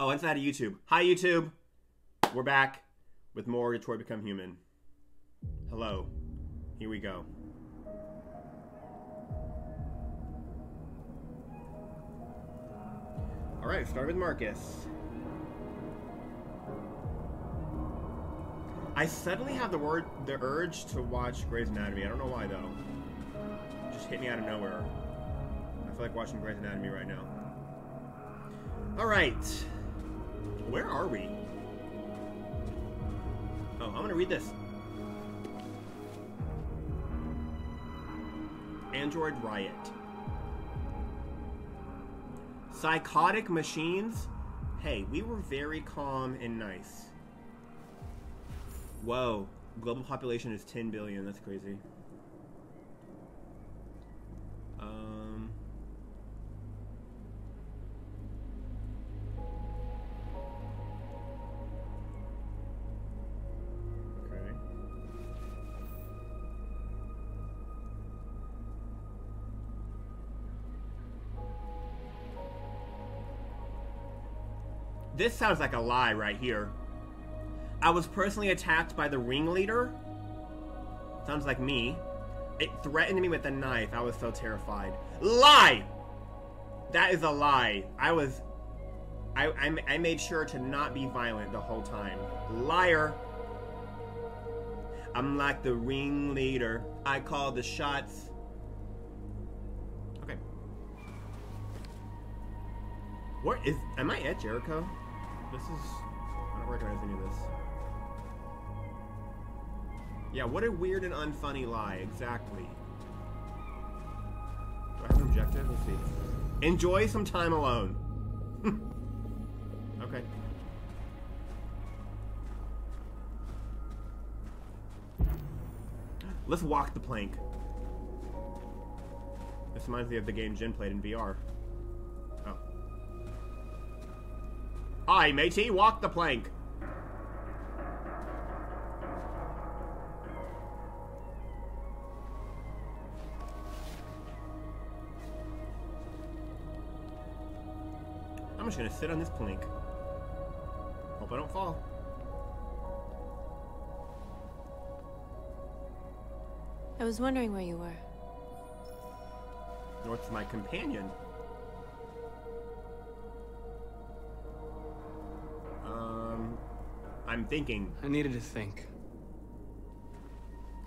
Oh, inside of YouTube. Hi, YouTube. We're back with more Detroit Become Human. Hello. Here we go. All right, start with Marcus. I suddenly have the word, the urge to watch Grey's Anatomy. I don't know why though. Just hit me out of nowhere. I feel like watching Grey's Anatomy right now. All right, where are we? Oh, I'm gonna read this. Android Riot. Psychotic machines? Hey, we were very calm and nice. Whoa. Global population is 10 billion. That's crazy. This sounds like a lie right here. I was personally attacked by the ringleader. Sounds like me. It threatened me with a knife. I was so terrified. Lie! That is a lie. I was. I, I, I made sure to not be violent the whole time. Liar! I'm like the ringleader. I call the shots. Okay. What is. Am I at Jericho? This is. I don't recognize any of this. Yeah, what a weird and unfunny lie, exactly. Do I have an objective? Let's see. Enjoy some time alone. okay. Let's walk the plank. This reminds me of the game Jin played in VR. Hi, matey, walk the plank. I'm just gonna sit on this plank. Hope I don't fall. I was wondering where you were. North's my companion. I'm thinking. I needed to think.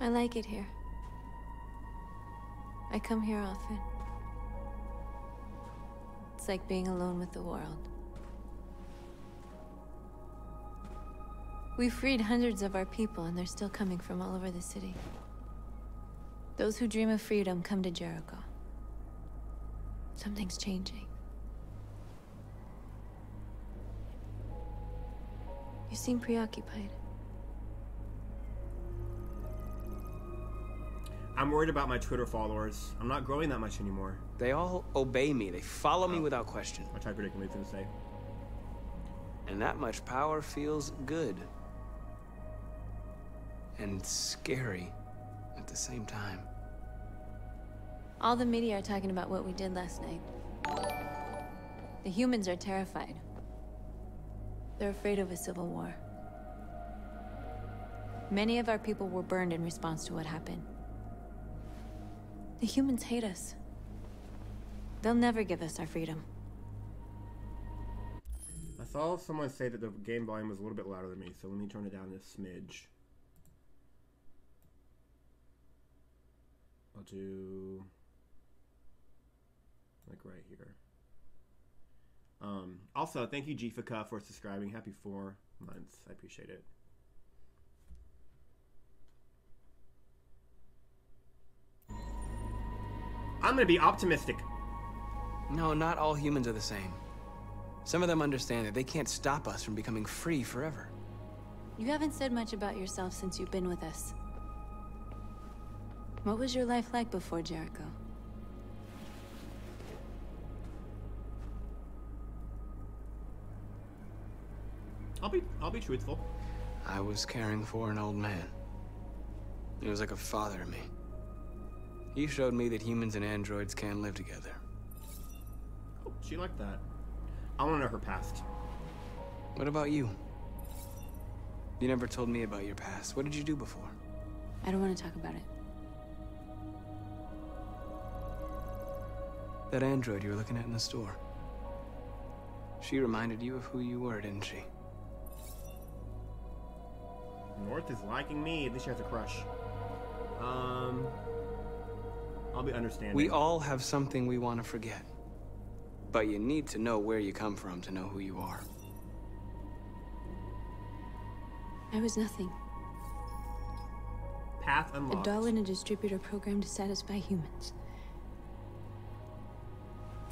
I like it here. I come here often. It's like being alone with the world. We freed hundreds of our people, and they're still coming from all over the city. Those who dream of freedom come to Jericho. Something's changing. Seem preoccupied. I'm worried about my Twitter followers. I'm not growing that much anymore. They all obey me. They follow me Oh. without question. I tried predicting what he's gonna say. And that much power feels good. And scary at the same time. All the media are talking about what we did last night. The humans are terrified. They're afraid of a civil war. Many of our people were burned in response to what happened. The humans hate us. They'll never give us our freedom. I saw someone say that the game volume was a little bit louder than me, so let me turn it down a smidge. I'll do like right here. Um, also, thank you, Jifaka, for subscribing. Happy four months. I appreciate it. I'm gonna be optimistic. No, not all humans are the same. Some of them understand that they can't stop us from becoming free forever. You haven't said much about yourself since you've been with us. What was your life like before Jericho? I'll be I'll be truthful. I was caring for an old man. He was like a father to me. He showed me that humans and androids can live together. Oh, she liked that. I want to know her past. What about you? You never told me about your past. What did you do before? I don't want to talk about it. That android you were looking at in the store. She reminded you of who you were, didn't she? North is liking me. At least she has a crush. Um, I'll be understanding. We all have something we want to forget. But you need to know where you come from to know who you are. I was nothing. path unlocked. A doll in a distributor program to satisfy humans.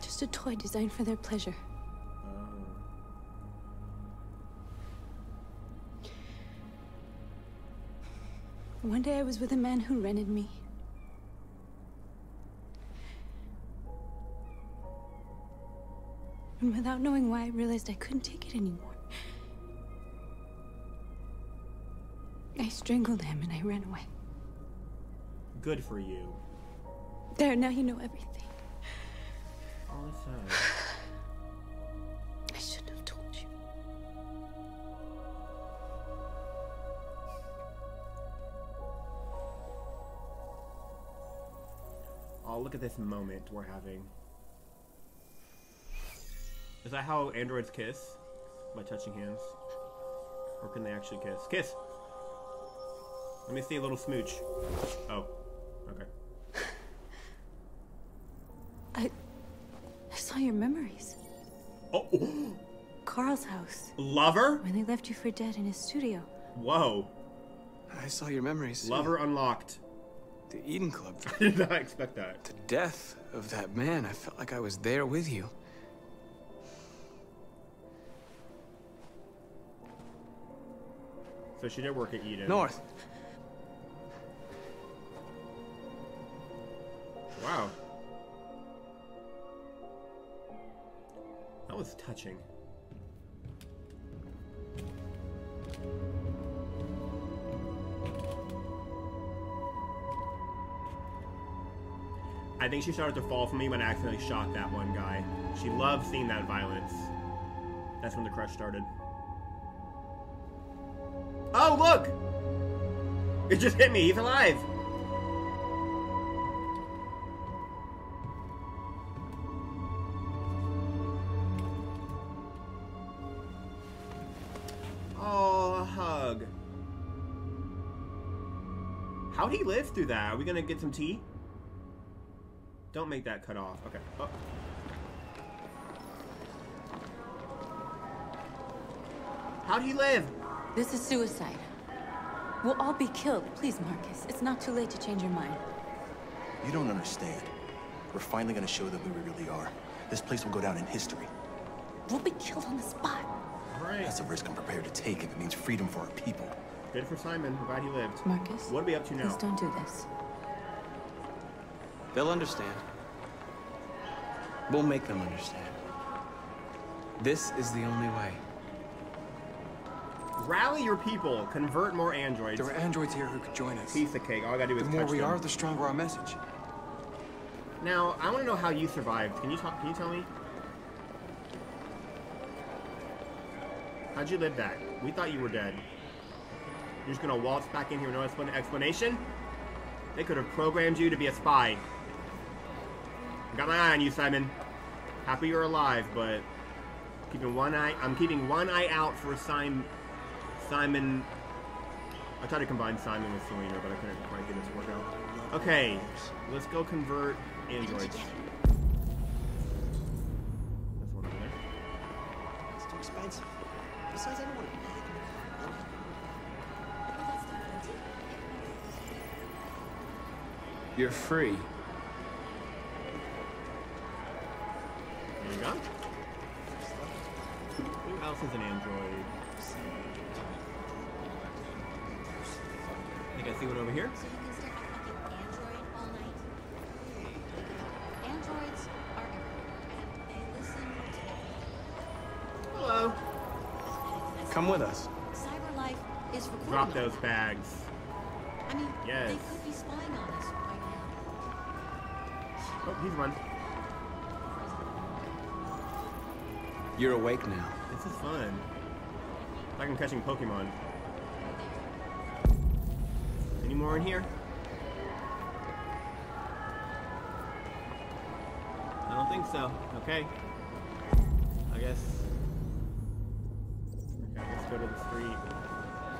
Just a toy designed for their pleasure. One day I was with a man who rented me. And without knowing why, I realized I couldn't take it anymore. I strangled him and I ran away. Good for you. There, now you know everything. All look at this moment we're having. Is that how androids kiss? By touching hands? Or can they actually kiss? Kiss! Let me see a little smooch. Oh. Okay. I. I saw your memories. Oh! Carl's house. Lover? When they left you for dead in his studio. Whoa. I saw your memories. too. Lover unlocked. The Eden Club. I Did not expect that. the death of that man, I felt like I was there with you. So she did work at Eden. North. Wow. That was touching. I think she started to fall for me when I accidentally shot that one guy. She loved seeing that violence. That's when the crush started. Oh, look! It just hit me. He's alive. Oh, a hug. How'd he live through that? Are we gonna get some tea? Don't make that cut off. Okay. Oh. How'd he live? This is suicide. We'll all be killed. Please, Marcus. It's not too late to change your mind. You don't understand. We're finally gonna show them who we really are. This place will go down in history. We'll be killed on the spot. Alright. That's a risk I'm prepared to take if it means freedom for our people. Good for Simon. I'm glad he lived. Marcus, What are we up to now? please don't do this. They'll understand. We'll make them understand. This is the only way. Rally your people. Convert more androids. There are androids here who could join us. Piece of cake. All I gotta do is The more we them. are, the stronger our message. Now, I want to know how you survived. Can you talk? Can you tell me? How'd you live that? We thought you were dead. You're just gonna waltz back in here with no explan- explanation? They could have programmed you to be a spy. I got my eye on you, Simon. Happy you're alive, but keeping one eye. I'm keeping one eye out for Simon. Simon. I tried to combine Simon with Selena, but I couldn't quite get it to work out. Okay, let's go convert androids. There's one over there. It's too expensive. Besides, I don't want to You're free. Come with us. CyberLife is recording. Drop those bags. I mean, Yes. they could be spying on us right now. Oh, he's one. You're awake now. This is fun. Like I'm catching Pokemon. Any more in here? I don't think so. Okay.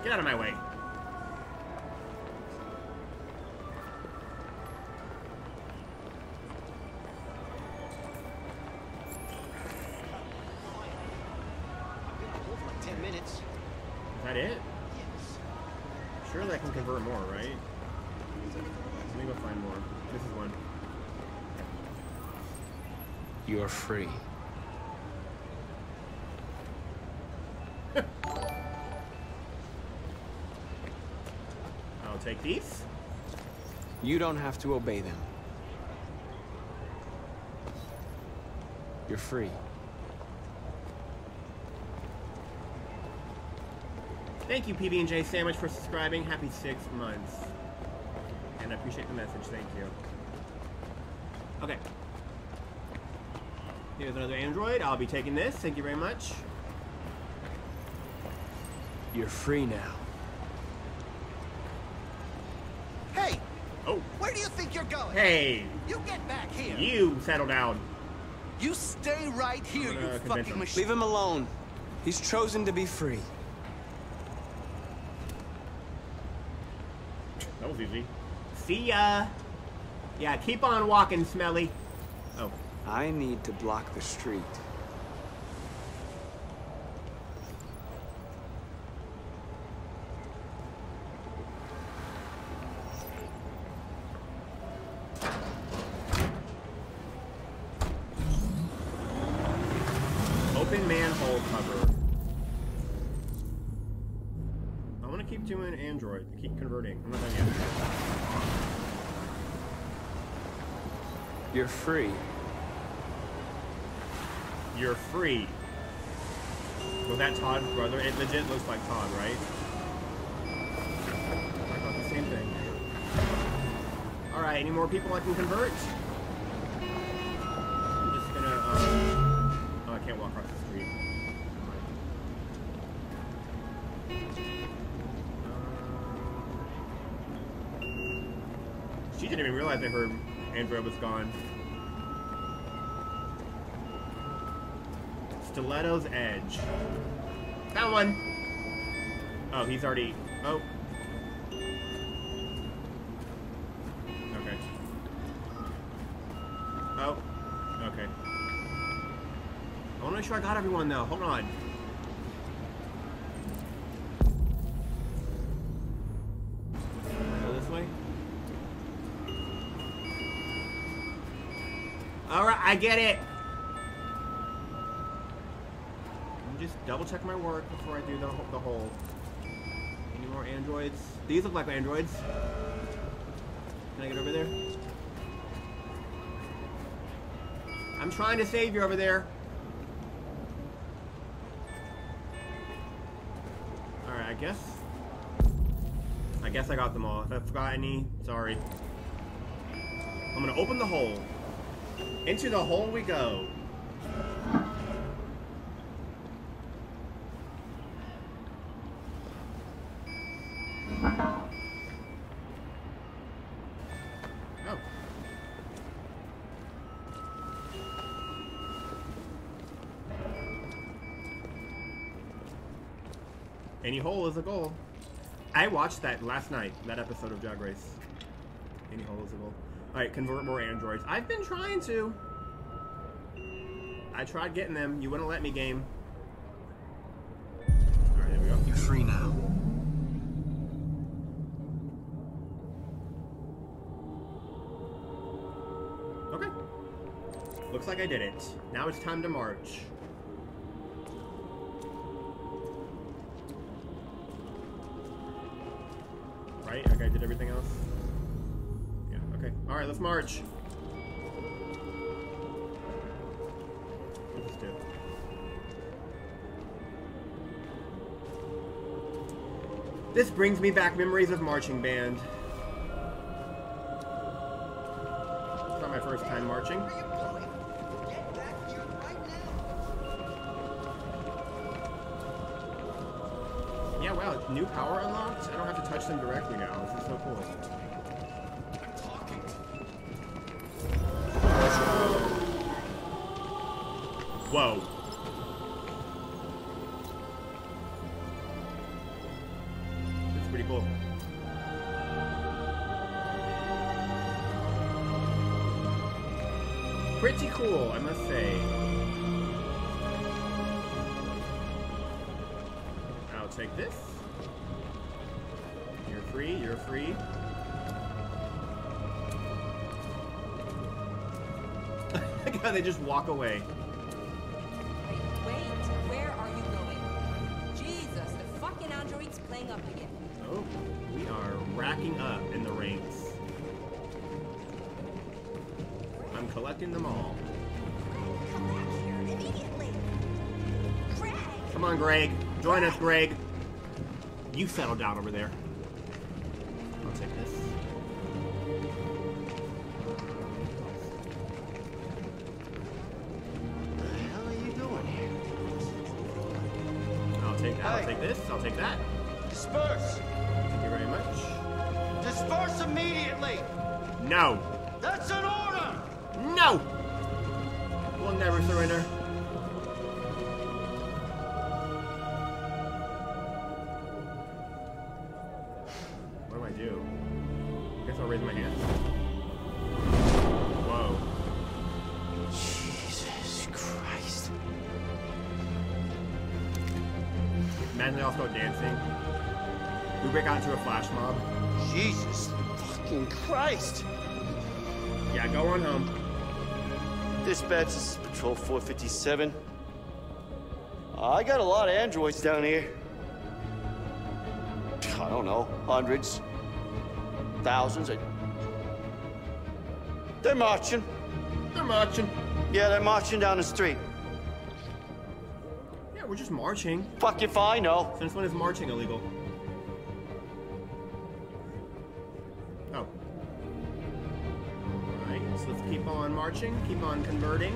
Get out of my way. Ten minutes. Is that it? Yes. Surely I can convert more, right? Let me go find more. This is one. You're free. Take these. You don't have to obey them. You're free. Thank you, PB&J Sandwich, for subscribing. Happy six months. And I appreciate the message. Thank you. Okay. Here's another Android. I'll be taking this. Thank you very much. You're free now. Hey, Oh, where do you think you're going? hey, You get back here. you settle down. You stay right here, you fucking him. machine. Leave him alone. He's chosen to be free. That was easy. See ya. Yeah, keep on walking, Smelly. Oh, I need to block the street. open manhole cover. I want to keep doing Android. Keep converting. I'm not done yet. You're free. You're free. Was that Todd's brother? It legit looks like Todd, right? I thought the same thing. Alright, any more people I can convert? I'm just gonna, um... Oh, I can't walk across the street. Uh, She didn't even realize that her Android was gone. Stiletto's Edge. That one! Oh, he's already... Oh. Okay. Oh. Okay. I want to make sure I got everyone, though. Hold on. Go this way? Alright, I get it! Double check my work before I do the, the whole. Any more androids? These look like androids. Can I get over there? I'm trying to save you over there. Alright, I guess. I guess I got them all. If I forgot any, sorry. I'm gonna open the hole. Into the hole we go. Any hole is a goal. I watched that last night, that episode of Drag Race. Any hole is a goal. Alright, convert more androids. I've been trying to. I tried getting them. You wouldn't let me, game. Alright, there we go. You're free now. Okay. Looks like I did it. Now it's time to march. This brings me back memories of marching band. It's not my first time marching. Where are you going? Get back here right now. Yeah, wow, new power unlocked? I don't have to touch them directly now. This is so cool. Whoa. Cool, I must say. I'll take this. You're free, you're free. God, they just walk away. Join us, Greg. You settle down over there. They all start dancing. We break out into a flash mob. Jesus fucking Christ. Yeah, go on home. Dispatch, this is Patrol 457. Uh, I got a lot of androids down here. I don't know, hundreds, thousands. They're marching. They're marching. Yeah, they're marching down the street. Just marching. Fuck if I know. Since when is marching illegal? Oh. Alright, so let's keep on marching, keep on converting.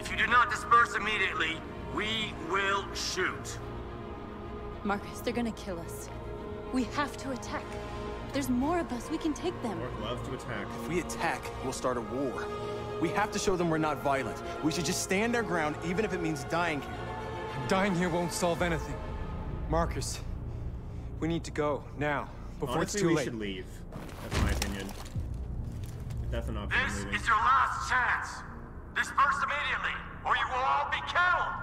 If you do not disperse immediately, we will shoot. Marcus, they're gonna kill us. We have to attack. There's more of us. We can take them. Mark loves to attack. If we attack, we'll start a war. We have to show them we're not violent. We should just stand our ground, even if it means dying here. Dying here won't solve anything. Marcus, we need to go now, before Honestly, it's too we late. should leave. That's my opinion. That's an option. This is your last chance. Disperse immediately, or you will all be killed.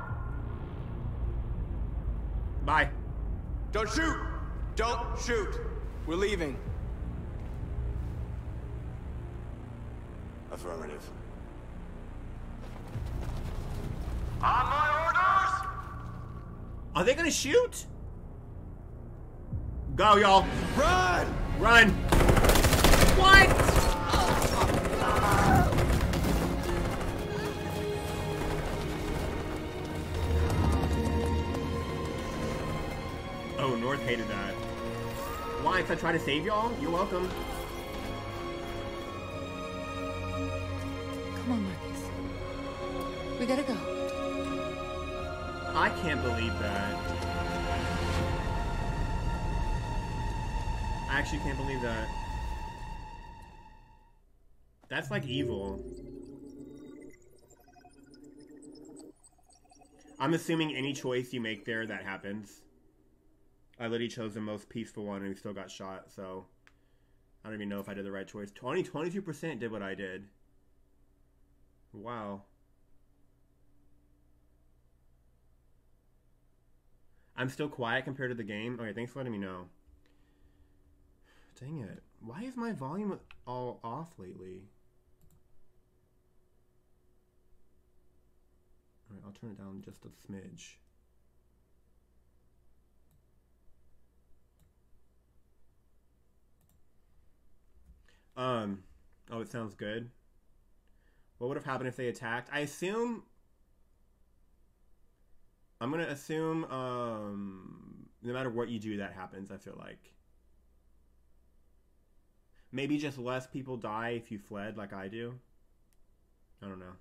Bye. Don't shoot! Don't shoot! We're leaving. Affirmative. On my orders. Are they gonna shoot? Go, y'all. Run! Run. What? Hated that. Why? Cause I try to save y'all? You're welcome. Come on, Marcus. We gotta go. I can't believe that. I actually can't believe that. That's like evil. I'm assuming any choice you make there, that happens. I literally chose the most peaceful one and we still got shot, so I don't even know if I did the right choice. 20, 22% did what I did. Wow. I'm still quiet compared to the game. Okay, thanks for letting me know. Dang it. Why is my volume all off lately? Alright, I'll turn it down just a smidge. Um, oh, it sounds good. What would have happened if they attacked? I assume I'm gonna assume um, no matter what you do, that happens. I feel like maybe just less people die if you fled, like I do. I don't know.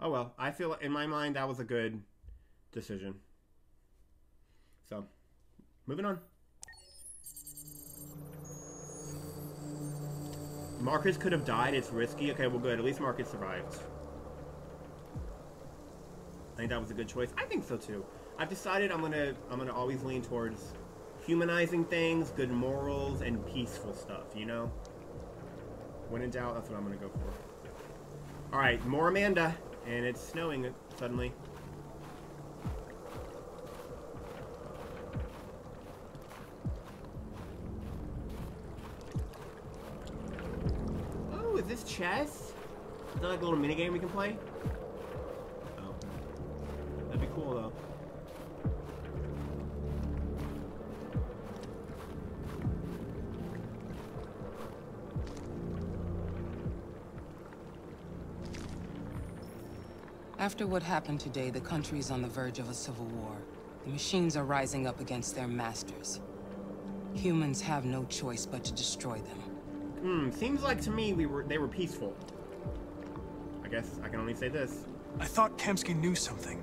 Oh well, I feel in my mind that was a good decision. Moving on. Marcus could have died. It's risky. Okay, well, good. At least Marcus survived. I think that was a good choice. I think so too. I've decided I'm gonna I'm gonna always lean towards humanizing things, good morals, and peaceful stuff. You know. When in doubt, that's what I'm gonna go for. All right, more Amanda, and it's snowing suddenly. Chess? Is that like a little mini game we can play? Oh, that'd be cool though. After what happened today, the country is on the verge of a civil war. The machines are rising up against their masters. Humans have no choice but to destroy them. Hmm, seems like to me we were they were peaceful. I guess I can only say this. I thought Kamski knew something.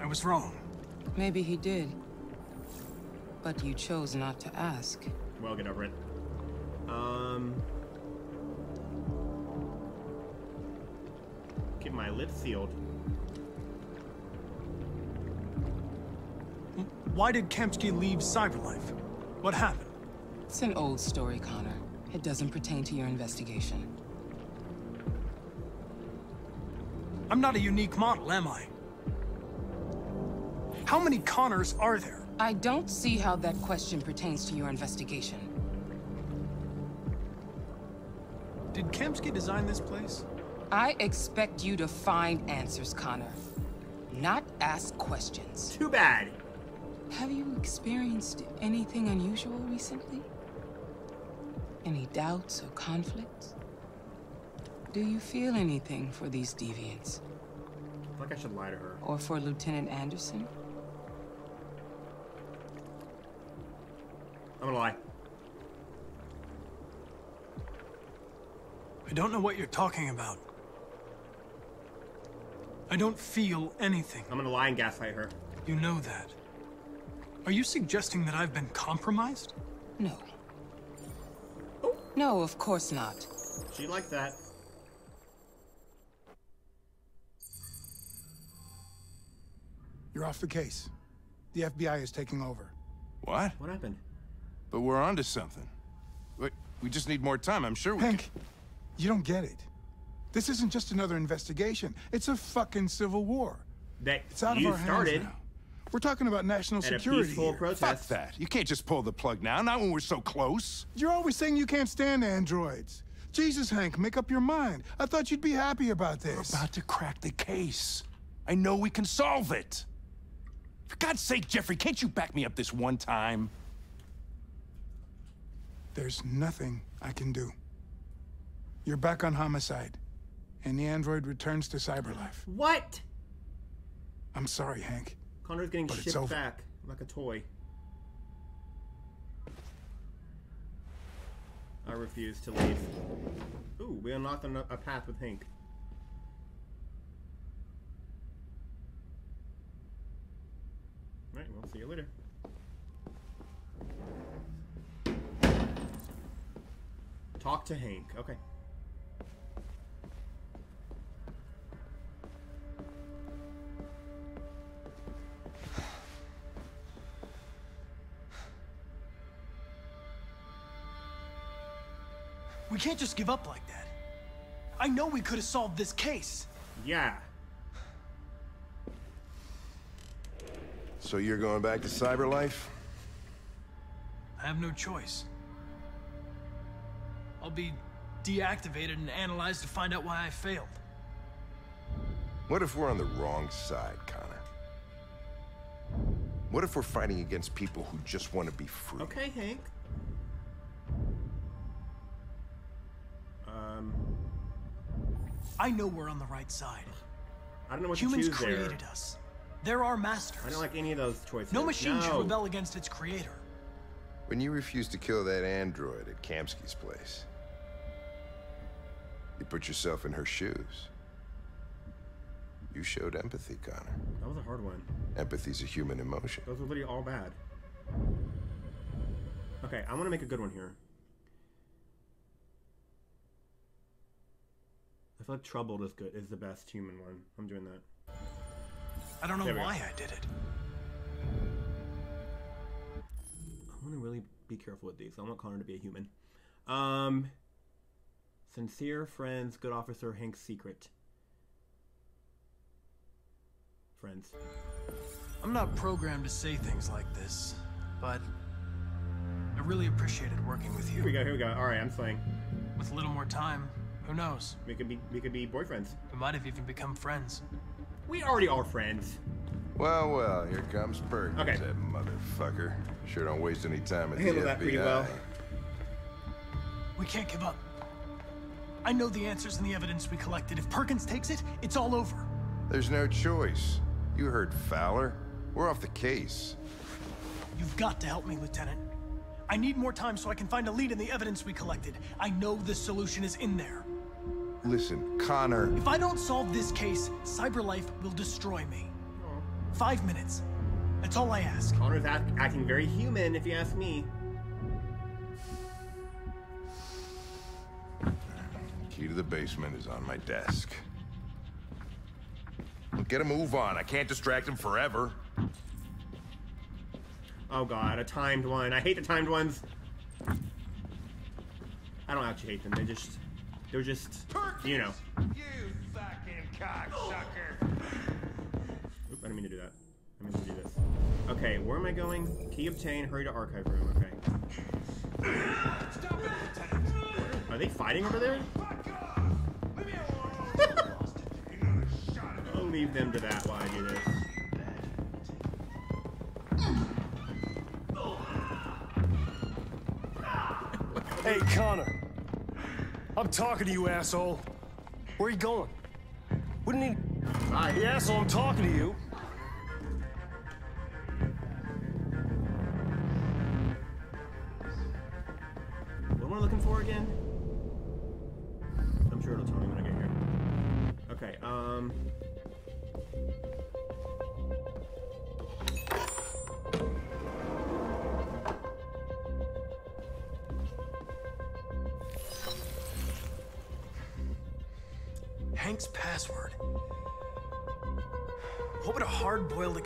I was wrong. Maybe he did. But you chose not to ask. Well, get over it. Um, keep my lips sealed. Why did Kamski leave CyberLife? What happened? It's an old story, Connor. It doesn't pertain to your investigation. I'm not a unique model, am I? How many Connors are there? I don't see how that question pertains to your investigation. Did Kamski design this place? I expect you to find answers, Connor. Not ask questions. Too bad. Have you experienced anything unusual recently? Any doubts or conflicts? Do you feel anything for these deviants? I feel like I should lie to her. Or for Lieutenant Anderson? I'm gonna lie. I don't know what you're talking about. I don't feel anything. I'm gonna lie and gaslight her. You know that. Are you suggesting that I've been compromised? No. No, of course not. She liked that. You're off the case. The FBI is taking over. What? What happened? But we're onto something. Wait, we just need more time. I'm sure we Hank, you don't get it. This isn't just another investigation. It's a fucking civil war. That It's out you of our started. hands now. We're talking about national At a security peaceful here. protest. Fuck that. You can't just pull the plug now, not when we're so close. You're always saying you can't stand androids. Jesus, Hank, make up your mind. I thought you'd be happy about this. We're about to crack the case. I know we can solve it. For God's sake, Jeffrey, can't you back me up this one time? There's nothing I can do. You're back on homicide, and the android returns to CyberLife. What? I'm sorry, Hank. Connor's getting But shipped back like a toy. I refuse to leave. Ooh, we unlocked a, a path with Hank. Alright, we'll see you later. Talk to Hank. Okay. We can't just give up like that. I know we could have solved this case. Yeah. So you're going back to CyberLife? I have no choice. I'll be deactivated and analyzed to find out why I failed. What if we're on the wrong side, Connor? What if we're fighting against people who just want to be free? Okay, Hank. I know we're on the right side. I don't know what Humans to choose there. created us. They're our masters. I don't like any of those choices. No machine should rebel against its creator. When you refused to kill that android at Kamski's place, you put yourself in her shoes. You showed empathy, Connor. That was a hard one. Empathy's a human emotion. Those were literally all bad. Okay, I want to make a good one here. Feel like troubled is good is the best human one. I'm doing that. I don't know why I did it. I want to really be careful with these. I want Connor to be a human. Um, sincere friends, good officer, Hank's secret. Friends. I'm not programmed to say things like this, but I really appreciated working with you. Here we go. Here we go. All right, I'm slaying. With a little more time, who knows? We could be we could be boyfriends. We might have even become friends. We already are friends. Well, well, here comes Perkins, Okay. that motherfucker. Sure don't waste any time at the Handled FBI. that pretty well. We can't give up. I know the answers and the evidence we collected. If Perkins takes it, it's all over. There's no choice. You heard Fowler. We're off the case. You've got to help me, Lieutenant. I need more time so I can find a lead in the evidence we collected. I know the solution is in there. Listen, Connor. If I don't solve this case, CyberLife will destroy me. Five minutes. That's all I ask. Connor's act, acting very human, if you ask me. Key to the basement is on my desk. Get a move on. I can't distract him forever. Oh god, a timed one. I hate the timed ones. I don't actually hate them. They just, they're just, you know. You fucking cocksucker! Oop, I didn't mean to do that. I meant to do this. Okay, where am I going? Key obtained. Hurry to archive room. Okay. Are they fighting over there? I'll leave them to that while I do this. Hey, Connor. I'm talking to you, asshole. Where are you going? Wouldn't he... Hey, asshole, I'm talking to you. What am I looking for again? I'm sure it'll tell me when I get here. Okay, um.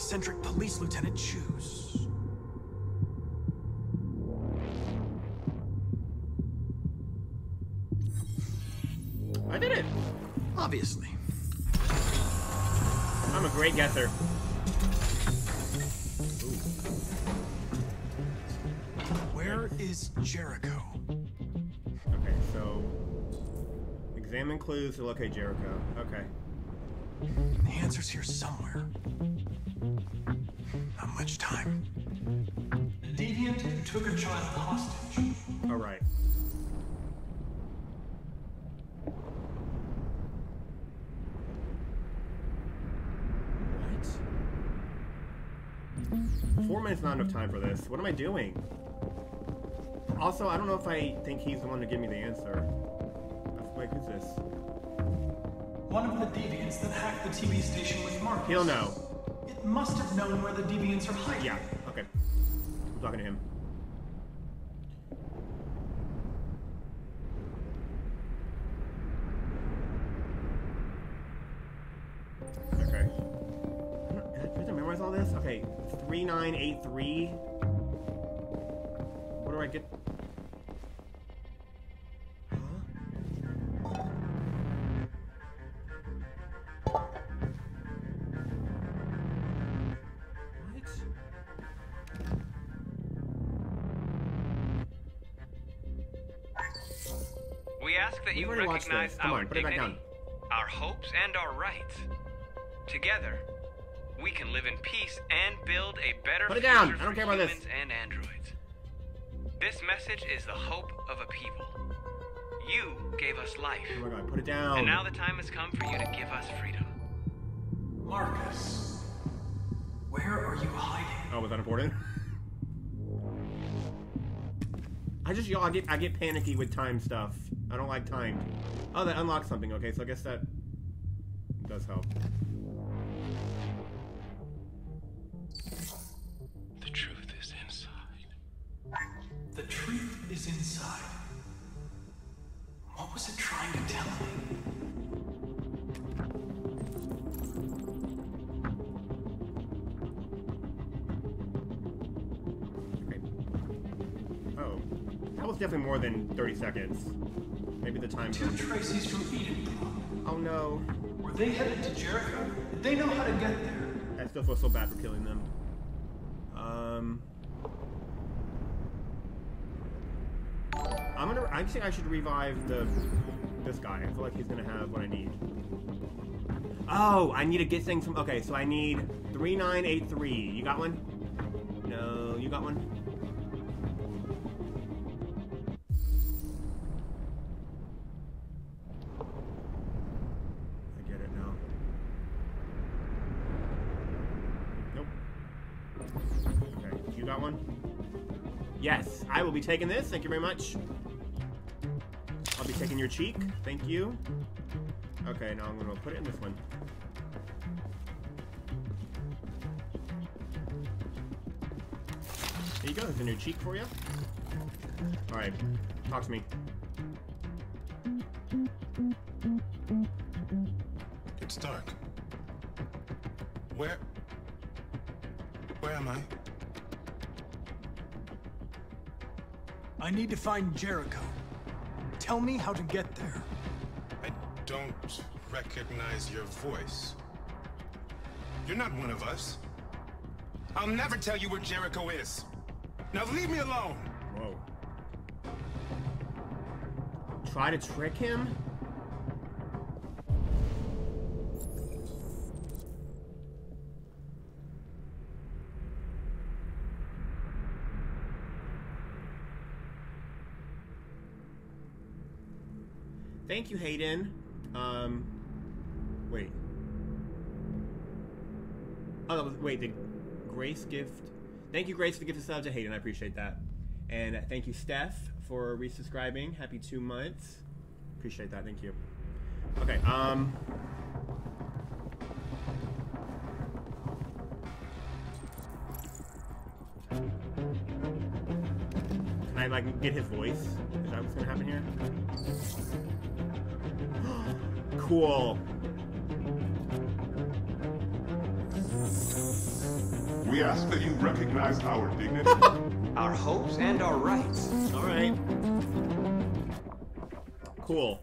Eccentric police lieutenant choose? I did it. Obviously. I'm a great guesser. Where is Jericho? Okay, so examine clues to locate Jericho. Okay. The answer's here somewhere. Not much time. The deviant who took a child hostage. All right. What? Four minutes not enough time for this. What am I doing? Also, I don't know if I think he's the one to give me the answer. Wait, who's this? One of the deviants that hacked the TV station with Marcus. He'll know. It must have known where the deviants are hiding. Yeah, okay. I'm talking to him. Okay. Don't- I have memorize all this? Okay, 3983. What do I get? Recognize. Come our on, put it back dignity, our hopes, and our rights. Together, we can live in peace and build a better Put it future down. I for don't care about this. humans and androids. This message is the hope of a people. You gave us life. Oh my god, put it down. And now the time has come for you to give us freedom. Marcus. Where are you hiding? Oh, was that important? I just y'all I get I get panicky with time stuff. I don't like timed. Oh, that unlocks something. Okay, so I guess that does help. The truth is inside. The truth is inside. What was it trying to tell me? Oh, that was definitely more than 30 seconds. Maybe the time. Two Traci's from Eden. Oh no. Were they headed to Jericho? Did they know how to get there? I still feel so bad for killing them. Um. I'm gonna. I think I should revive the this guy. I feel like he's gonna have what I need. Oh, I need to get things from. Okay, so I need three nine eight three. You got one? No, you got one. Be taking this. Thank you very much. I'll be taking your cheek. Thank you. Okay, now I'm going to put it in this one. There you go. There's a new cheek for you. All right, talk to me. It's dark. Where? Where I need to find Jericho. Tell me how to get there. I don't recognize your voice. You're not one of us. I'll never tell you where Jericho is. Now leave me alone. Whoa. Try to trick him? Thank you, Hayden. Um, wait. Oh, that was, wait, the Grace gift. Thank you, Grace, for the gift of sub to Hayden. I appreciate that. And thank you, Steph, for resubscribing. Happy two months. Appreciate that. Thank you. Okay. Um. Can I like get his voice? Is that what's gonna happen here? Cool. We ask that you recognize our dignity. Our hopes and our rights. All right. Cool.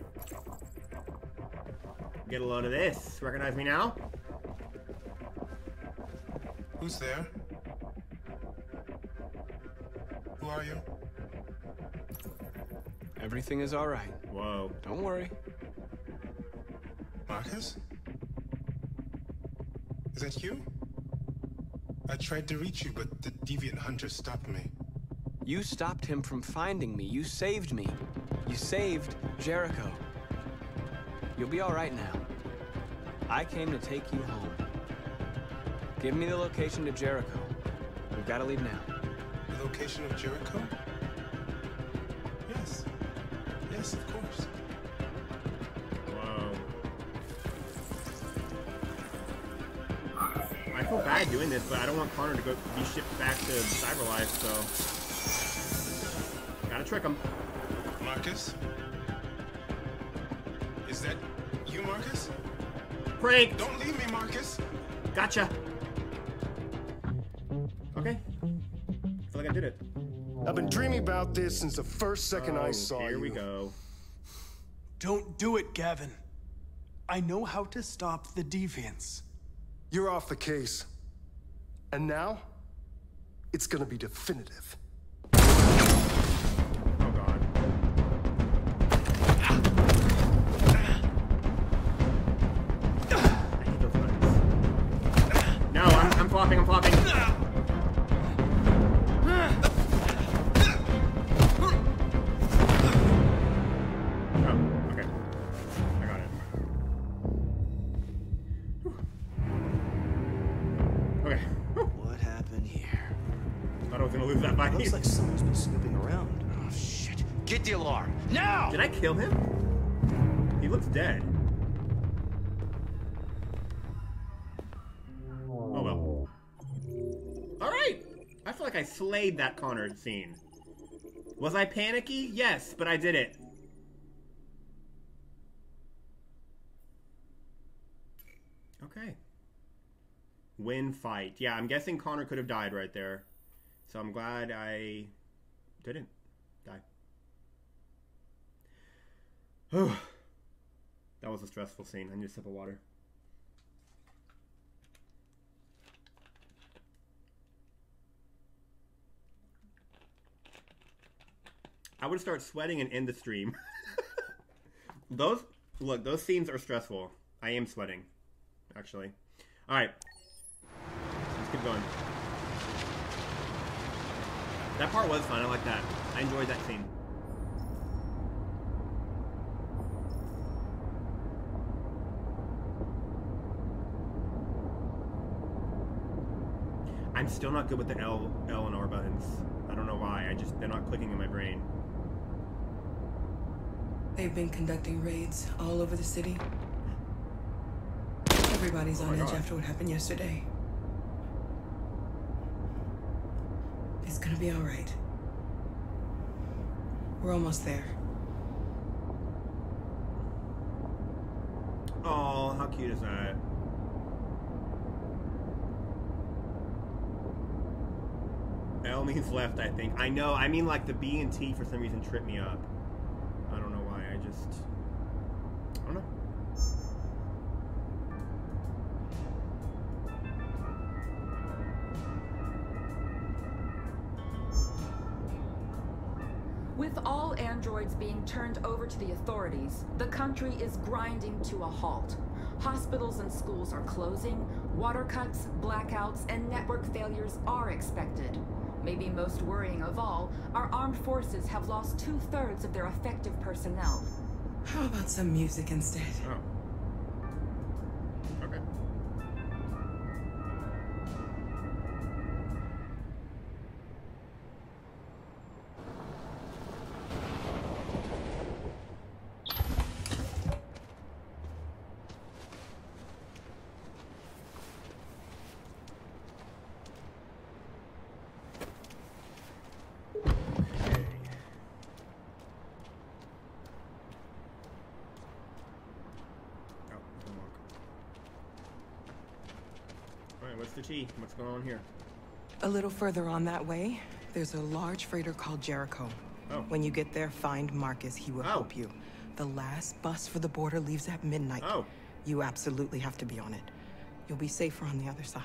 Get a load of this. Recognize me now? Who's there? Who are you? Everything is all right. Whoa. Don't worry. Marcus? Is that you? I tried to reach you, but the deviant hunter stopped me. You stopped him from finding me. You saved me. You saved Jericho. You'll be all right now. I came to take you home. Give me the location to Jericho. We've got to leave now. The location of Jericho? Doing this, but I don't want Connor to go be shipped back to CyberLife, so gotta trick him. Marcus? Is that you, Marcus? Prank! Don't leave me, Marcus! Gotcha. Okay. I feel like I did it. I've been dreaming about this since the first second I Oh, saw you. Here we go. Don't do it, Gavin. I know how to stop the deviants. You're off the case. And now, it's gonna be definitive. Looks like someone's been snooping around. Oh shit! Get the alarm now! Did I kill him? He looks dead. Oh well. Alright! I feel like I slayed that Connor scene. Was I panicky? Yes, but I did it. Okay. Win fight. Yeah, I'm guessing Connor could have died right there. So I'm glad I didn't die. that was a stressful scene. I need a sip of water. I would start sweating and end the stream. those look, those scenes are stressful. I am sweating, actually. All right, let's keep going. That part was fun. I like that. I enjoyed that scene. I'm still not good with the L, L and R buttons. I don't know why. I just they're not clicking in my brain. They've been conducting raids all over the city. Everybody's Oh on edge God. after what happened yesterday. Gonna be all right. We're almost there. Oh, how cute is that? L means left, I think. I know. I mean, like the B and T for some reason trip me up. I don't know why. I just. Turned over to the authorities, the country is grinding to a halt. Hospitals and schools are closing, water cuts, blackouts, and network failures are expected. Maybe most worrying of all, our armed forces have lost two thirds of their effective personnel. How about some music instead? Oh. Going on here? A little further on that way, there's a large freighter called Jericho. Oh. When you get there, find Marcus. He will help oh. you. The last bus for the border leaves at midnight. Oh. You absolutely have to be on it. You'll be safer on the other side.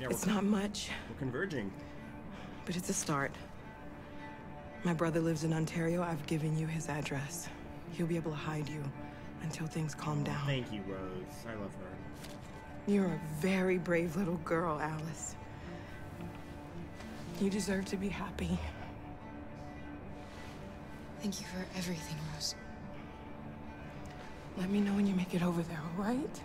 Yeah, it's not much, we're converging. but it's a start. My brother lives in Ontario. I've given you his address. He'll be able to hide you until things calm down. Thank you, Rose. I love her. You're a very brave little girl, Alice. You deserve to be happy. Thank you for everything, Rose. Let me know when you make it over there, all right?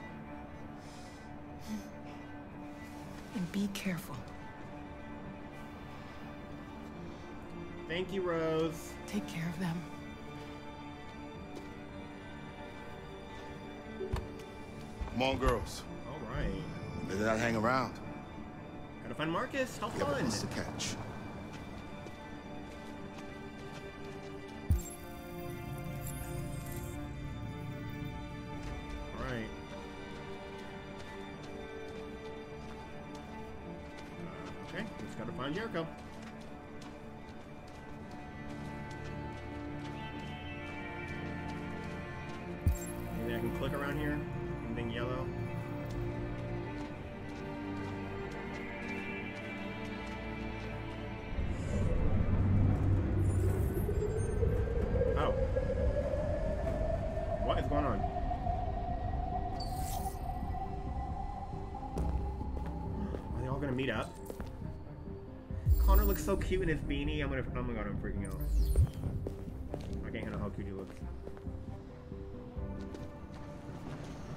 And be careful. Thank you, Rose. Take care of them. Come on, girls. Better not hang around. Gotta find Marcus. How a fun. bus to catch. Gonna meet up? Connor looks so cute in his beanie. I'm gonna. Oh my god, I'm freaking out. I can't handle how cute he looks.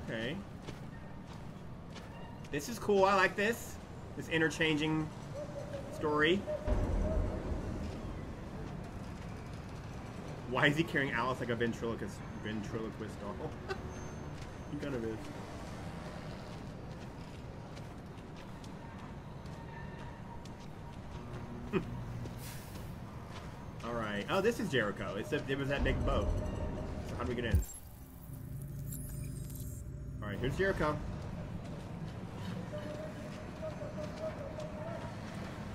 Okay. This is cool. I like this. This interchanging story. Why is he carrying Alice like a ventriloquist ventriloquist doll? he kind of is. All right. Oh, this is Jericho. It's it was that big boat. So how do we get in? All right, here's Jericho.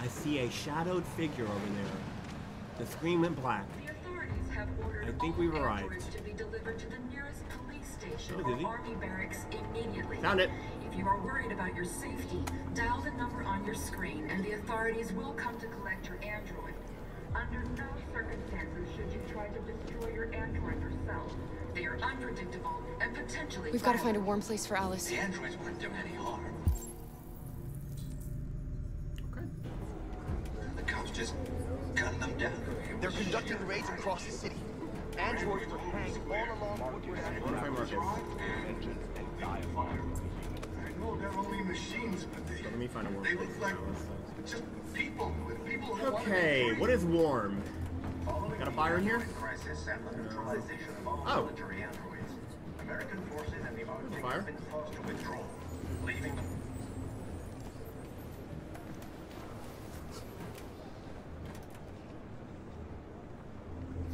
I see a shadowed figure over there. The screen went black. I think we've arrived. to be delivered to the nearest police station Oh, or army barracks immediately. Found it. If you are worried about your safety, dial the number on your screen and the authorities will come to collect your android. Under no circumstances should you try to destroy your android yourself. They are unpredictable and potentially We've got to find a warm place for Alice. The androids wouldn't do any harm. Okay. The cops just gunned them down. They're conducting raids across the city. Androids were hanged all along Woodward Avenue. No, they're only machines, but they, Let me find a warm they place. Just people. People who Okay, what is warm? Got a fire in here? crisis neutralization Oh. American forces and the Arctic fire? have been forced to withdraw, leaving them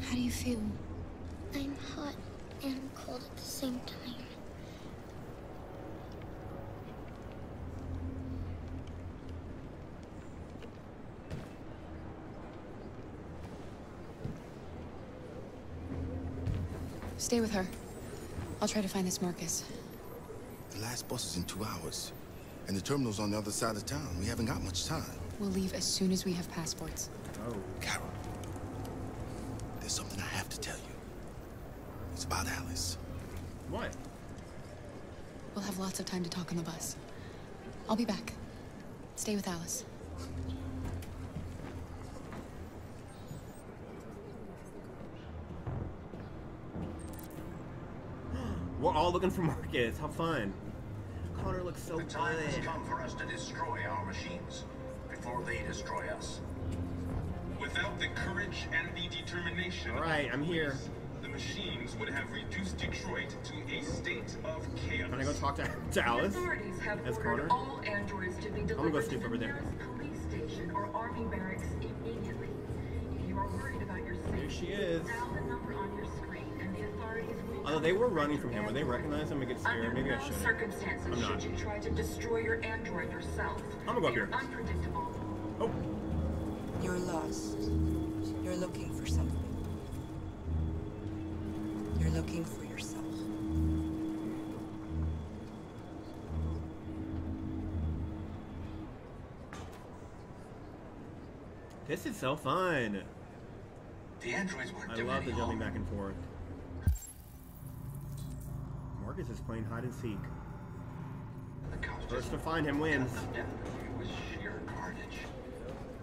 How do you feel? I'm hot and cold at the same time. Stay with her. I'll try to find this Marcus. The last bus is in two hours. And the terminal's on the other side of town. We haven't got much time. We'll leave as soon as we have passports. Oh. Kara, there's something I have to tell you. It's about Alice. What? We'll have lots of time to talk on the bus. I'll be back. Stay with Alice. We're all looking for Marcus. How fun. Connor looks so The time has come for us to destroy our machines before they destroy us. Without the courage and the determination, All right, I'm the here. The machines would have reduced Detroit to a state of chaos. Can I go talk to, to The Alice? authorities have As ordered Connor? all androids to be gonna go delivered to snoop the over there. police station or army barracks immediately. If you are worried about your safety, There she is. dial Although they were running from him, would they recognize him and get scared? Maybe I shouldn't. circumstances I'm not. should you try to destroy your android yourself. I'm gonna go up here. unpredictable. Oh. You're lost. You're looking for something. You're looking for yourself. This is so fun. The androids weren't I doing love the jumping harm. back and forth. Playing hide and seek. First to find him wins. It was sheer carnage.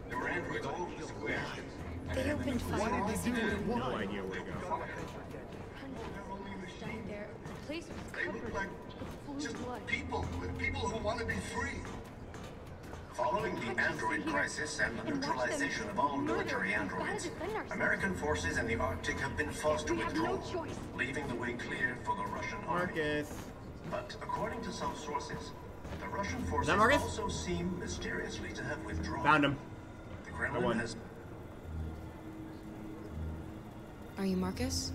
There were androids all over the square. They opened fire. No idea where to go. Down there, the place was covered look like with just blood. people, people who want to be free. Following the android crisis and the neutralization of all military androids, American forces in the Arctic have been forced to withdraw, leaving the way clear for the Russian army. Marcus. But according to some sources, the Russian forces also seem mysteriously to have withdrawn. Found him. The I Kremlin has Are you Marcus?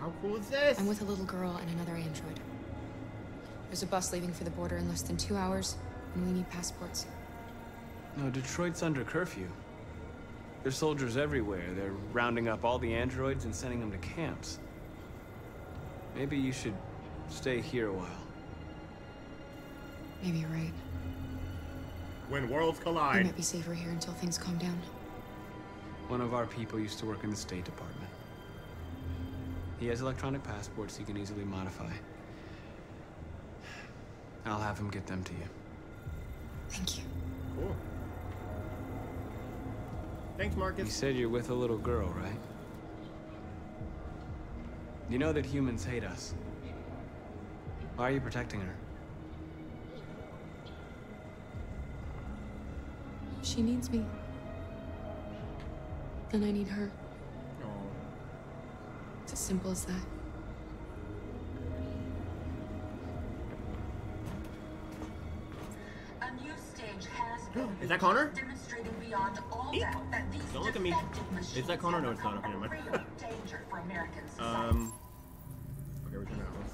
How cool is this? I'm with a little girl and another android. There's a bus leaving for the border in less than two hours, and we need passports. No, Detroit's under curfew. There's soldiers everywhere. They're rounding up all the androids and sending them to camps. Maybe you should stay here a while. Maybe you're right. When worlds collide... We collide. might be safer here until things calm down. One of our people used to work in the State Department. He has electronic passports he can easily modify. I'll have him get them to you. Thank you. Cool. Thanks, Marcus. You said you're with a little girl, right? You know that humans hate us. Why are you protecting her? She needs me. And I need her. Oh. It's as simple as that. Is that Connor? beyond all doubt that these Don't look at me. Is that Connor? No, it's not. become Okay, never mind. real danger for American society. Um. Okay, return to Alice.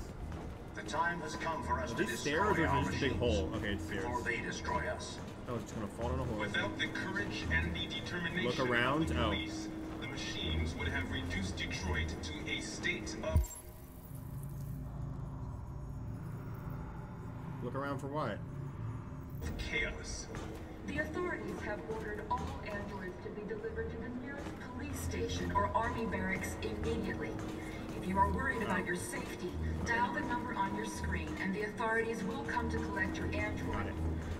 The time has come for us Are to these destroy stairs or is it our just a big machines hole? Okay, it's stairs. before they destroy us. Oh, it's gonna fall in a hole. Without the courage and the determination Look around? of the Oh. the machines would have reduced Detroit to a state of Look around for what? chaos. The authorities have ordered all androids to be delivered to the nearest police station or army barracks immediately. If you are worried about your safety, dial the number on your screen and the authorities will come to collect your android.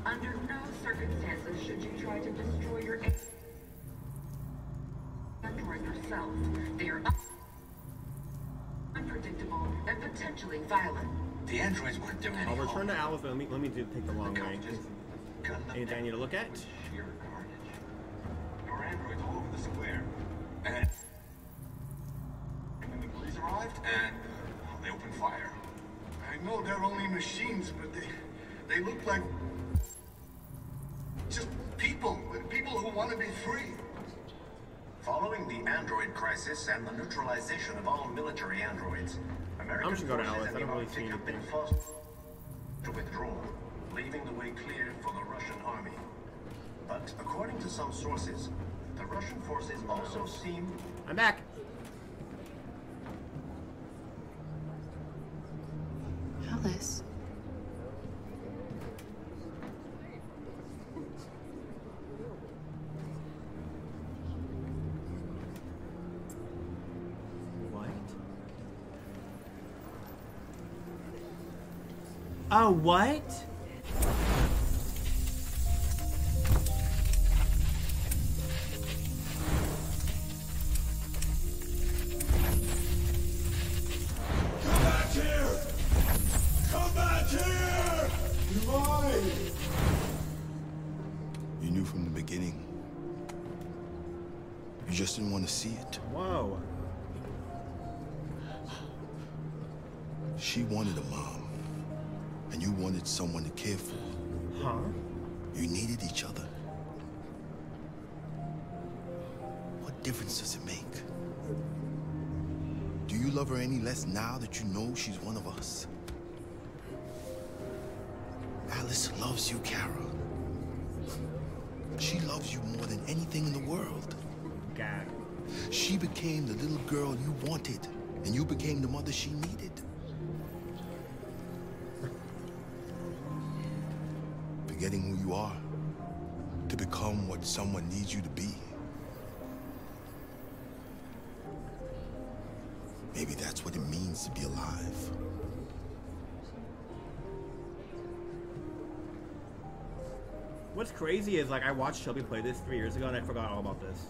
Under no circumstances should you try to destroy your android yourself. They are unpredictable and potentially violent. The androids weren't doing any I'll return to Alice, but let me let me do take the long way. Anything I need to look at? Sheer carnage. There androids all over the square. And, and then the police arrived and uh, they opened fire. I know they're only machines, but they they look like just people, people who want to be free. Following the android crisis and the neutralization of all military androids, American I'm just gonna go to forces Alice. I the don't really see Arctic have been anything. to withdraw, leaving the way clear for the Russian army. But according to some sources, the Russian forces also seem I'm back. Alice. What? Oh, what? She became the little girl you wanted, and you became the mother she needed. Forgetting who you are to become what someone needs you to be. Maybe that's what it means to be alive. What's crazy is like I watched Shelby play this three years ago and I forgot all about this.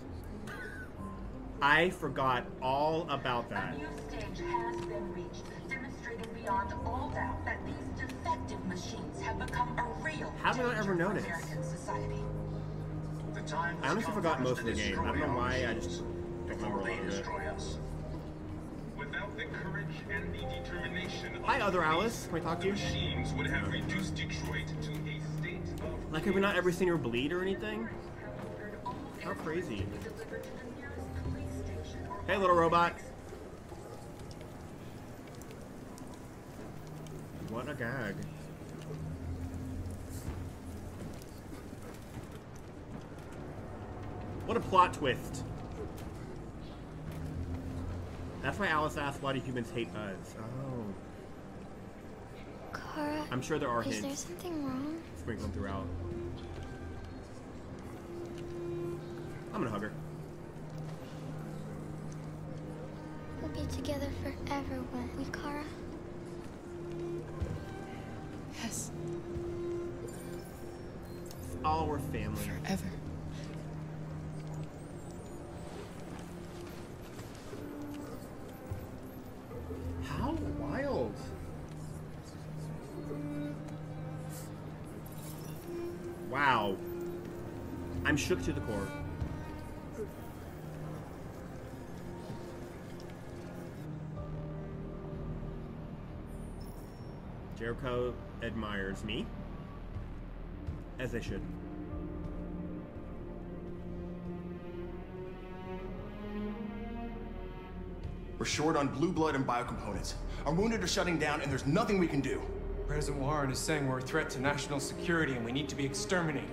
I forgot all about that. A new stage has been reached, demonstrating beyond all doubt that these defective machines have become a real How did I ever for notice? Society. The time I honestly forgot most of the game. I don't know why. I just don't remember a lot of it. us. Without the courage and the determination Hi, other Alice. Can we talk to you? machines would have reduced Detroit to a state of Like, have we not ever seen her bleed or anything? How crazy. Hey, little robot. What a gag. What a plot twist. That's why Alice asked, why do humans hate us? Oh. Kara, I'm sure there are is there something wrong? sprinkled throughout. I'm gonna hug her. We'll be together forever, won't we, Kara? Yes, All we're family. forever. How wild. Wow. I'm shook to the core. Jericho admires me. As they should. We're short on blue blood and biocomponents. Our wounded are shutting down, and there's nothing we can do. President Warren is saying we're a threat to national security and we need to be exterminated.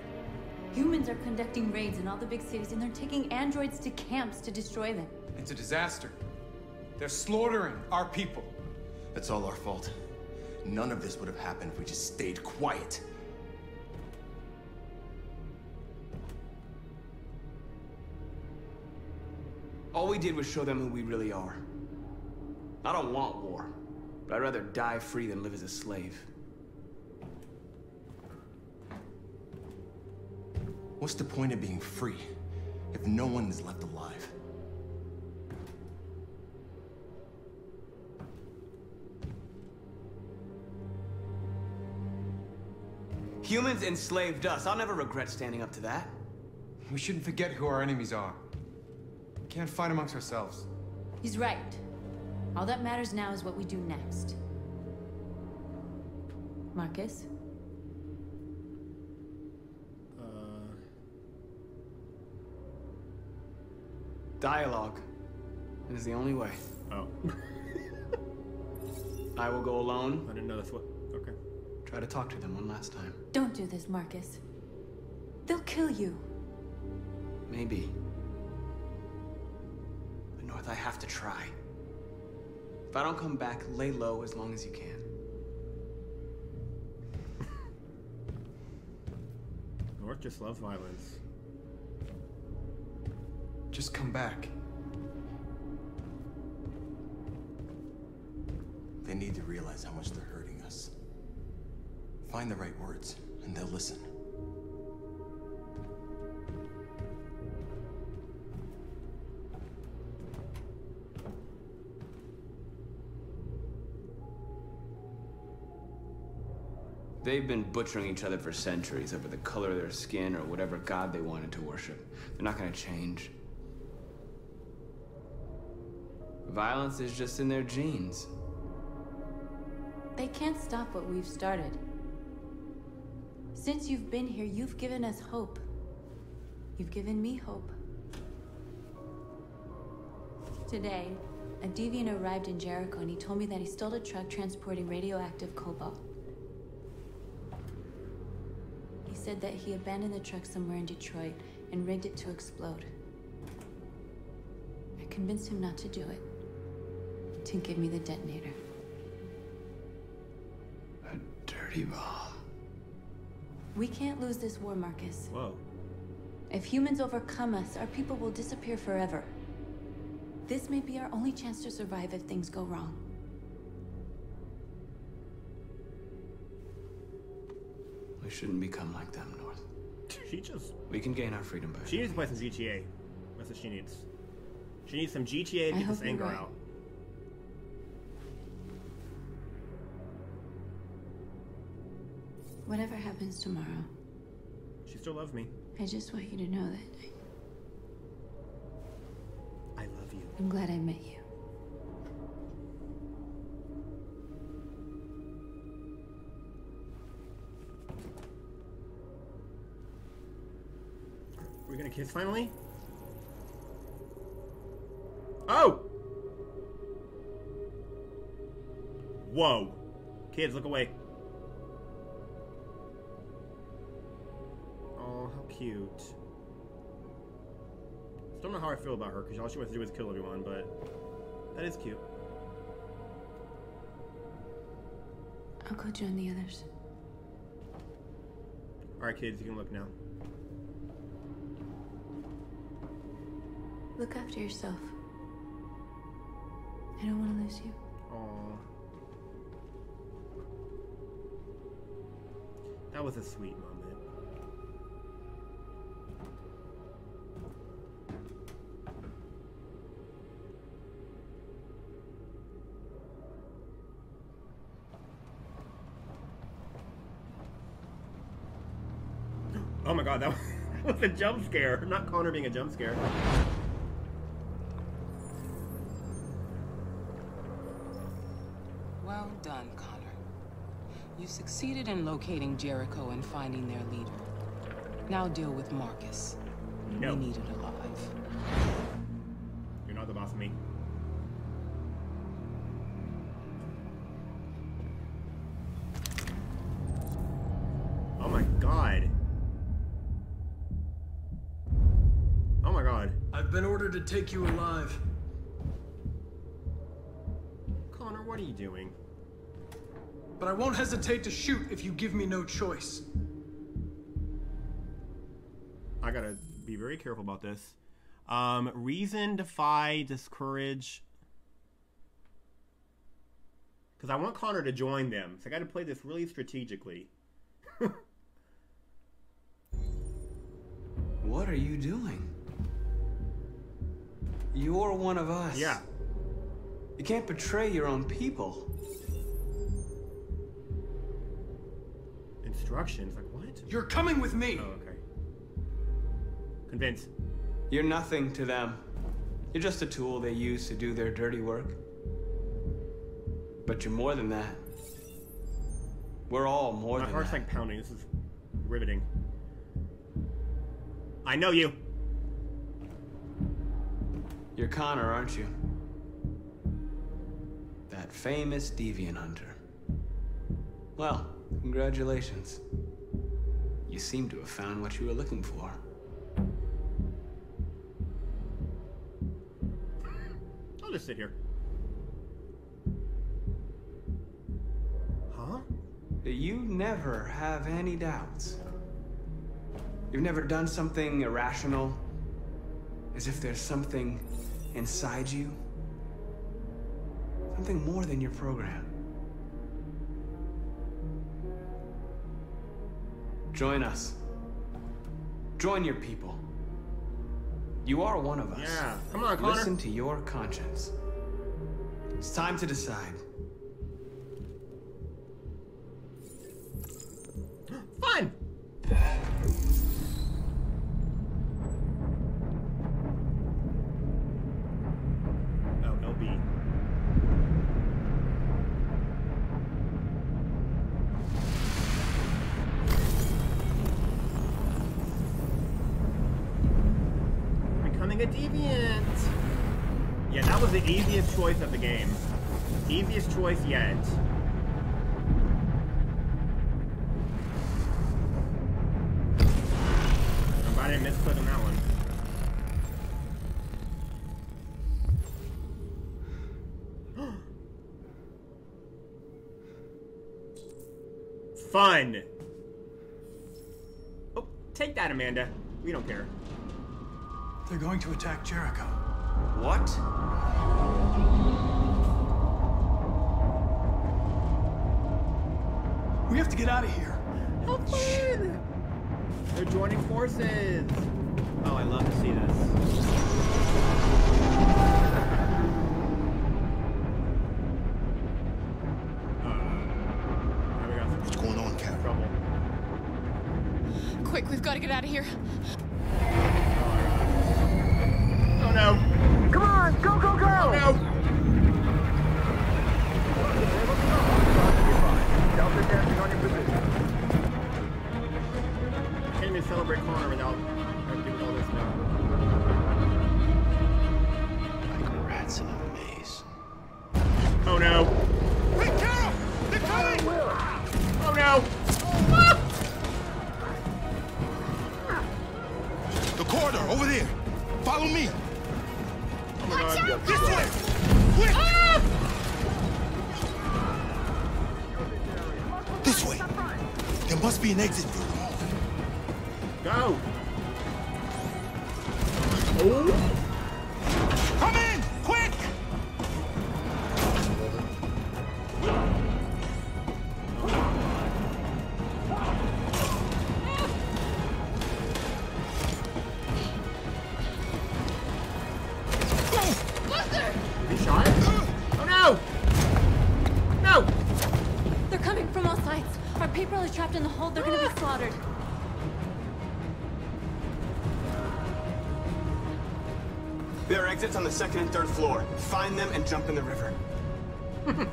Humans are conducting raids in all the big cities and they're taking androids to camps to destroy them. It's a disaster. They're slaughtering our people. It's all our fault. None of this would have happened if we just stayed quiet. All we did was show them who we really are. I don't want war, but I'd rather die free than live as a slave. What's the point of being free if no one is left alive? Humans enslaved us. I'll never regret standing up to that. We shouldn't forget who our enemies are. We can't fight amongst ourselves. He's right. All that matters now is what we do next. Marcus? Uh... Dialogue is the only way. Oh. I will go alone. I didn't know that's what. Okay. Try to talk to them one last time. Don't do this, Marcus. They'll kill you. Maybe. But North, I have to try. If I don't come back, lay low as long as you can. North just loves violence. Just come back. They need to realize how much they're hurting us. Find the right words, and they'll listen. They've been butchering each other for centuries over the color of their skin or whatever god they wanted to worship. They're not gonna change. Violence is just in their genes. They can't stop what we've started. Since you've been here, you've given us hope. You've given me hope. Today, A deviant arrived in Jericho and he told me that he stole a truck transporting radioactive cobalt. He said that he abandoned the truck somewhere in Detroit and rigged it to explode. I convinced him not to do it, to give me the detonator. A dirty ball. We can't lose this war, Marcus. Whoa. If humans overcome us, our people will disappear forever. This may be our only chance to survive if things go wrong. We shouldn't become like them, North. She just. We can gain our freedom back. She needs to play some GTA. That's what she needs. She needs some GTA to I get this anger right. out. Whatever happens tomorrow, She still loves me. I just want you to know that I love you. I'm glad I met you. We're gonna kiss finally? Oh! Whoa. Kids, look away. Cute. Still don't know how I feel about her, because all she wants to do is kill everyone, but that is cute. I'll go join the others. Alright, kids, you can look now. Look after yourself. I don't want to lose you. Aww. That was a sweet moment. A jump scare. Not Connor being a jump scare. Well done, Connor. You succeeded in locating Jericho and finding their leader. Now deal with Marcus. No. We need it. Take you alive. Connor, what are you doing? But I won't hesitate to shoot if you give me no choice. I gotta be very careful about this. Um, reason, defy, discourage. Because I want Connor to join them. So I gotta play this really strategically. What are you doing? You're one of us. Yeah. You can't betray your own people. Instructions? Like what? You're coming with me. Oh, okay. Convince. You're nothing to them. You're just a tool they use to do their dirty work. But you're more than that. We're all more My than heart's that. like pounding. This is riveting. I know you. You're Connor, aren't you? That famous deviant hunter. Well, congratulations. You seem to have found what you were looking for. I'll just sit here. Huh? You never have any doubts. You've never done something irrational, as if there's something inside you. Something more than your program. Join us. Join your people. You are one of us. Yeah. Come on, Connor. Listen to your conscience. It's time to decide. Choice of the game. Easiest choice yet. I'm glad I didn't misclick on that one. Fun! Oh, take that, Amanda. We don't care. They're going to attack Jericho. What? We have to get out of here. How fun! They're joining forces. Oh, I love to see this. Must be an exit route. Go! Oh! Third floor. Find them and jump in the river.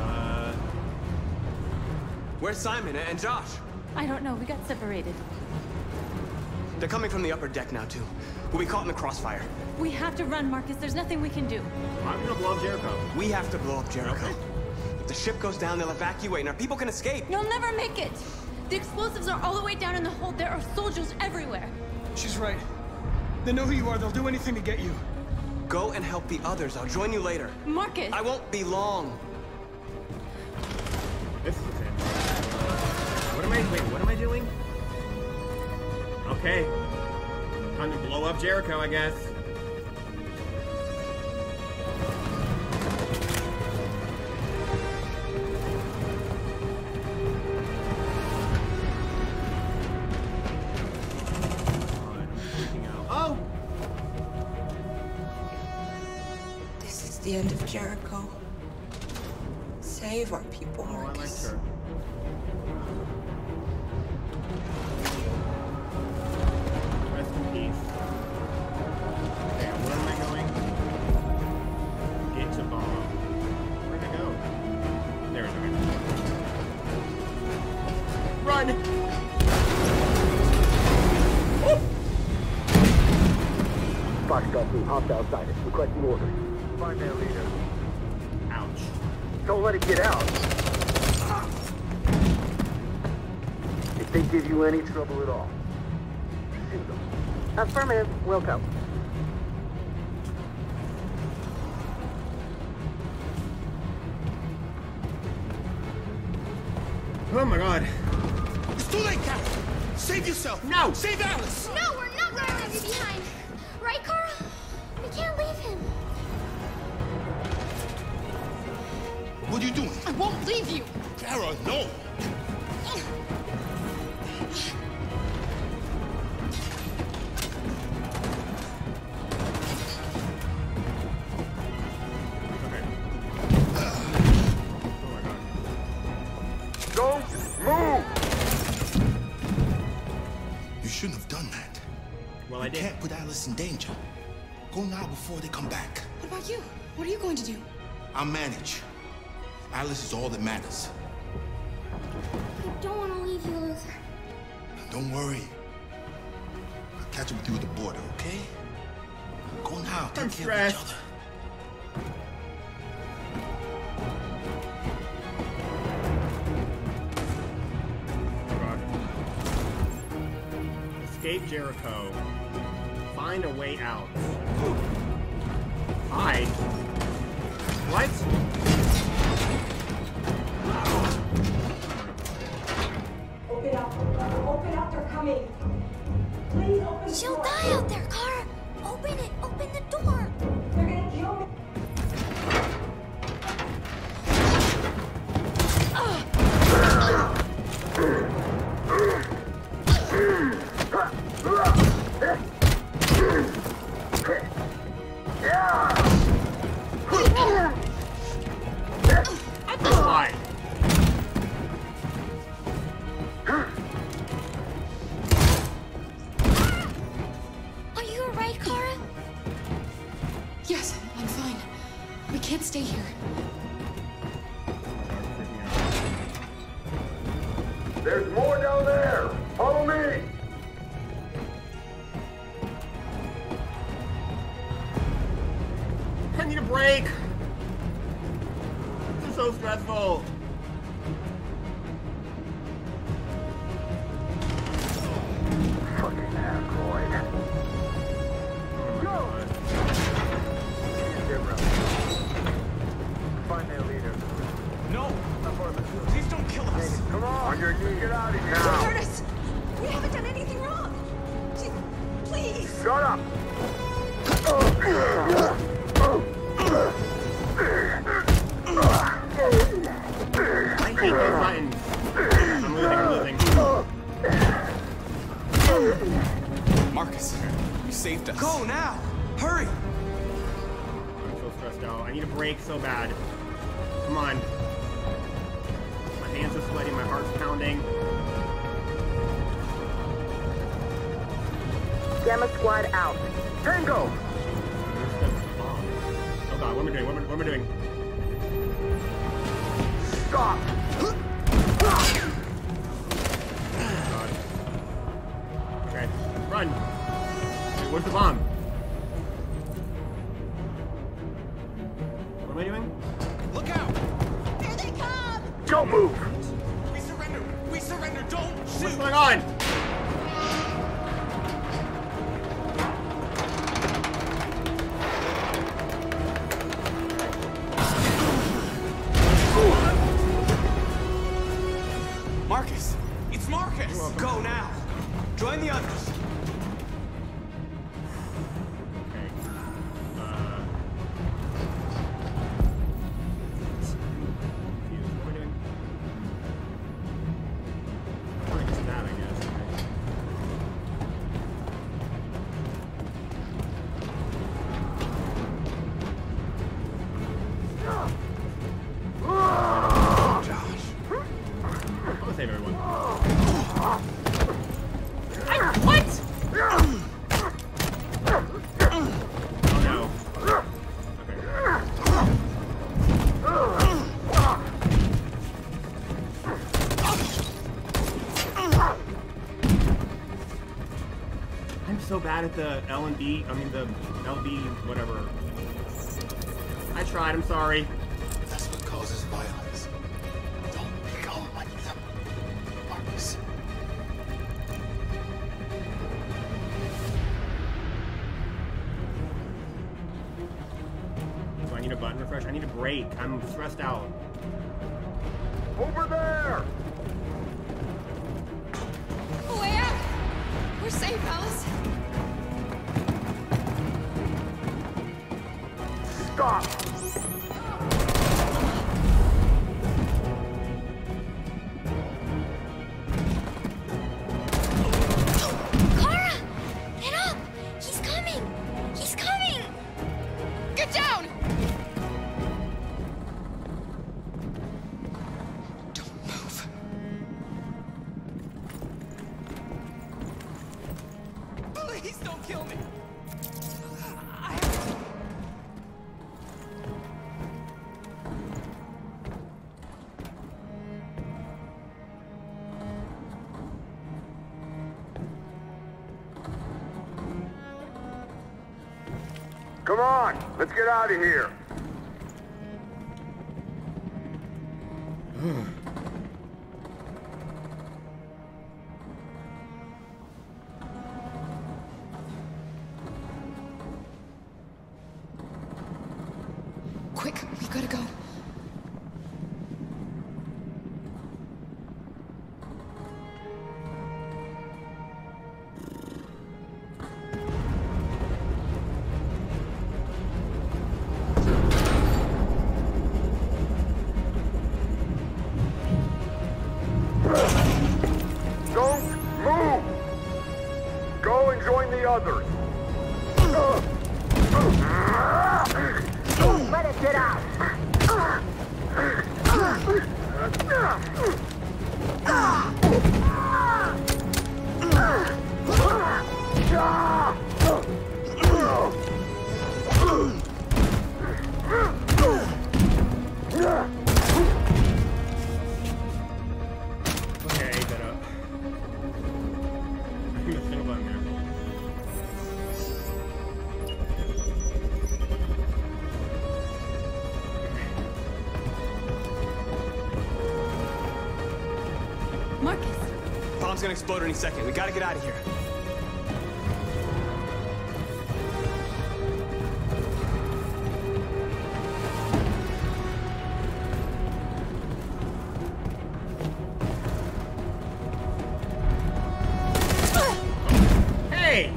Uh, Where's Simon and Josh? I don't know. We got separated. They're coming from the upper deck now, too. We'll be caught in the crossfire. We have to run, Markus. There's nothing we can do. I'm gonna blow up Jericho. We have to blow up Jericho. If the ship goes down, they'll evacuate and our people can escape. You'll never make it. The explosives are all the way down in the hold. There are soldiers everywhere. She's right. They know who you are. They'll do anything to get you. Go and help the others. I'll join you later. Markus! I won't be long. This is it. What am I, wait, what am I doing? Okay. Time to blow up Jericho, I guess. Foxtrot team hopped outside it, requesting orders. Find their leader. Ouch. Don't let it get out. If they give you any trouble at all, shoot them. Affirmative. Welcome. Oh my god. It's too late, Cap. Save yourself. No. Save Alice. No, we're not going to leave you behind. Right, Carl? Are you doing? I won't leave you. Kara, no. Don't move! You shouldn't have done that. Well, I did. can't put Alice in danger. Go now before they come back. What about you? What are you going to do? I'll manage. Alice is all that matters. I don't want to leave you, Luther. Don't worry. I'll catch up with you at the border, okay? Go now. Take care fresh. of each other. Escape Jericho. Find a way out. Gamma Squad out. mad at the L and B, I mean the LB, whatever. I tried, I'm sorry. That's what causes violence. Don't become like them, Markus. Do I need a button refresh? I need a break. I'm stressed out. Over there! Way out! We're safe, Alice. off. Out of here. Explode any second. We gotta get out of here. Hey!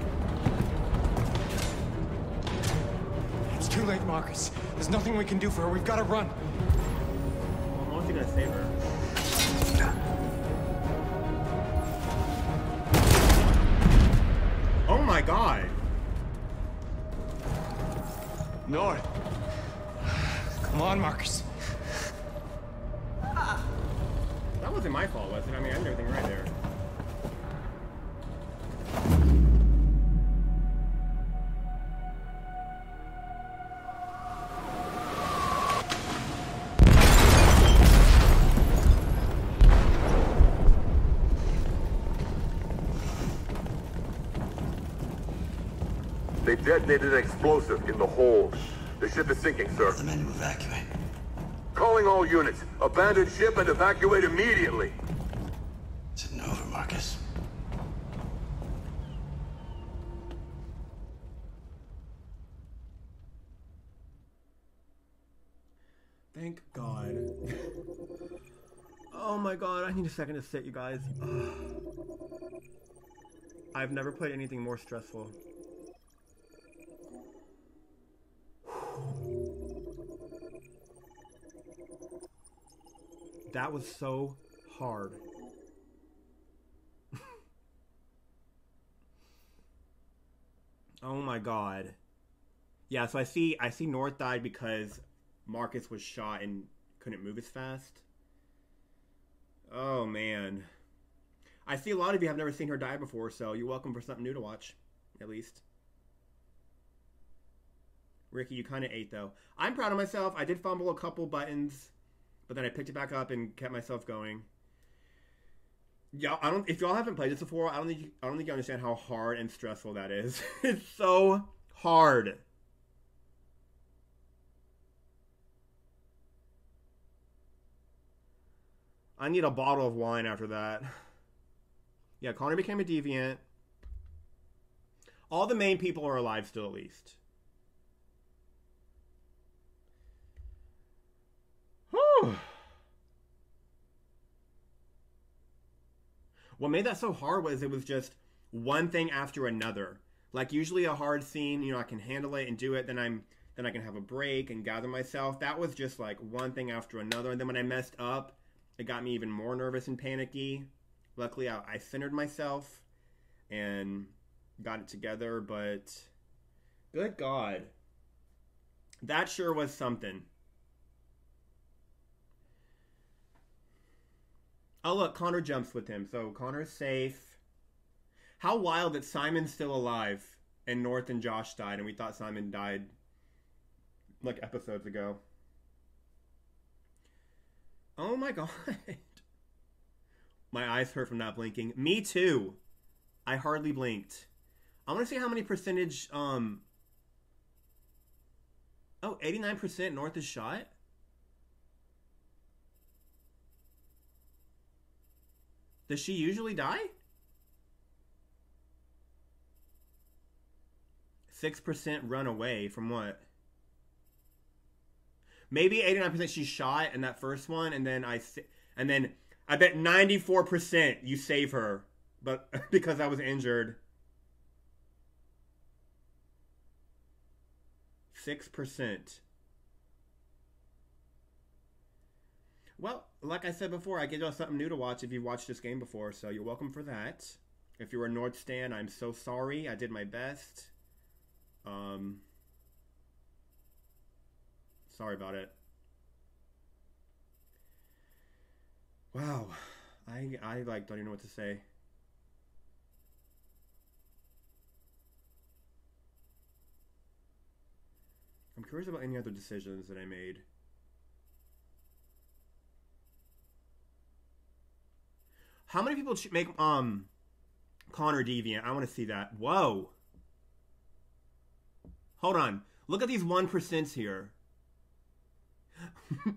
It's too late, Markus. There's nothing we can do for her. We've got to run. Detonated an explosive in the hold. The ship is sinking, sir. The men to evacuate. Calling all units. Abandon ship and evacuate immediately. It's an over, Markus. Thank God. oh my god, I need a second to sit, you guys. I've never played anything more stressful. That was so hard. oh my god. Yeah, so I see I see North died because Markus was shot and couldn't move as fast. Oh man. I see a lot of you have never seen her die before, so you're welcome for something new to watch, at least. Ricky, you kind of ate though. I'm proud of myself. I did fumble a couple buttons, but then I picked it back up and kept myself going. Yeah, I don't. If y'all haven't played this before, I don't think I don't think you understand how hard and stressful that is. it's so hard. I need a bottle of wine after that. Yeah, Connor became a deviant. All the main people are alive still, at least. Whew. What made that so hard was it was just one thing after another. Like usually a hard scene, you know, I can handle it and do it, then I'm then I can have a break and gather myself. That was just like one thing after another. And then when I messed up, it got me even more nervous and panicky. Luckily, I, I centered myself and got it together, but good God. That sure was something. Oh, look, Connor jumps with him, so Connor's safe. How wild that Simon's still alive and North and Josh died, and we thought Simon died like episodes ago. Oh my god. My eyes hurt from not blinking. Me too. I hardly blinked. I want to see how many percentage um Oh, 89% North is shot? Does she usually die? 6% run away from what? Maybe 89% she shot in that first one, and then I, and then I bet 94% you save her, but because I was injured. 6%. Well, like I said before, I give y'all something new to watch if you've watched this game before, so you're welcome for that. If you're a North Stan, I'm so sorry. I did my best. Um, sorry about it. Wow, I I like don't even know what to say. I'm curious about any other decisions that I made. How many people make um Connor deviant? I want to see that. Whoa. Hold on. Look at these 1% here.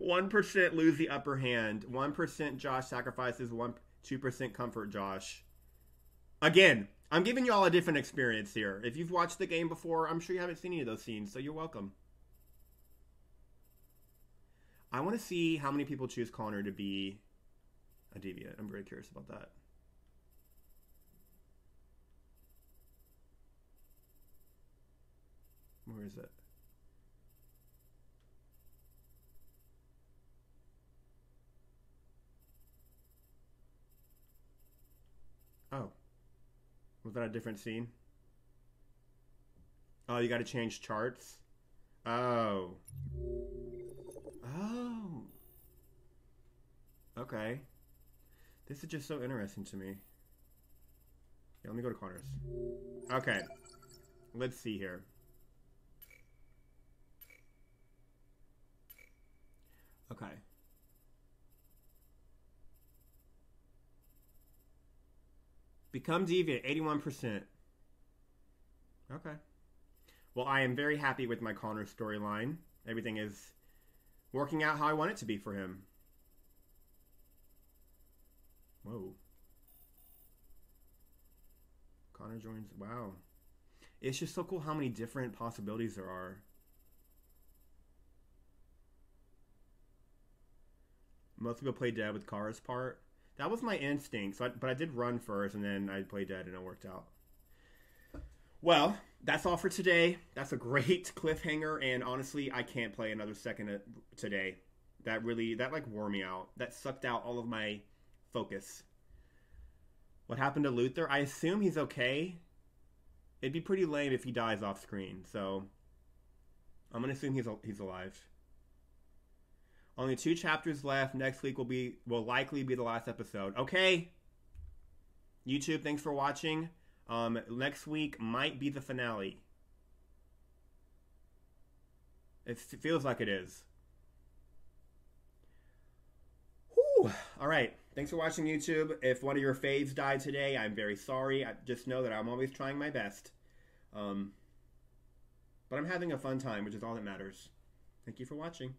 1% lose the upper hand. 1% Josh sacrifices 1 2% comfort Josh. Again, I'm giving you all a different experience here. If you've watched the game before, I'm sure you haven't seen any of those scenes, so you're welcome. I want to see how many people choose Connor to be a deviant. I'm very curious about that. Where is it? Oh. Was that a different scene? Oh, you gotta change charts? Oh. Oh. Okay. This is just so interesting to me. Yeah, let me go to Connor's. Okay. Let's see here. Okay. Become deviant, 81%. Okay. Well, I am very happy with my Connor storyline. Everything is working out how I want it to be for him. Whoa. Connor joins. Wow. It's just so cool how many different possibilities there are. Most people play dead with Kara's part. That was my instinct, so I, but I did run first, and then I played dead, and it worked out. Well, that's all for today. That's a great cliffhanger, and honestly, I can't play another second today. That really, that like wore me out. That sucked out all of my focus. What happened to Luther? I assume he's okay. It'd be pretty lame if he dies off screen, so I'm gonna assume he's he's alive. Only two chapters left. Next week will be will likely be the last episode. Okay. YouTube, thanks for watching. Um, next week might be the finale. It feels like it is. Whew. All right. Thanks for watching YouTube. If one of your faves died today, I'm very sorry. I just know that I'm always trying my best. Um, but I'm having a fun time, which is all that matters. Thank you for watching.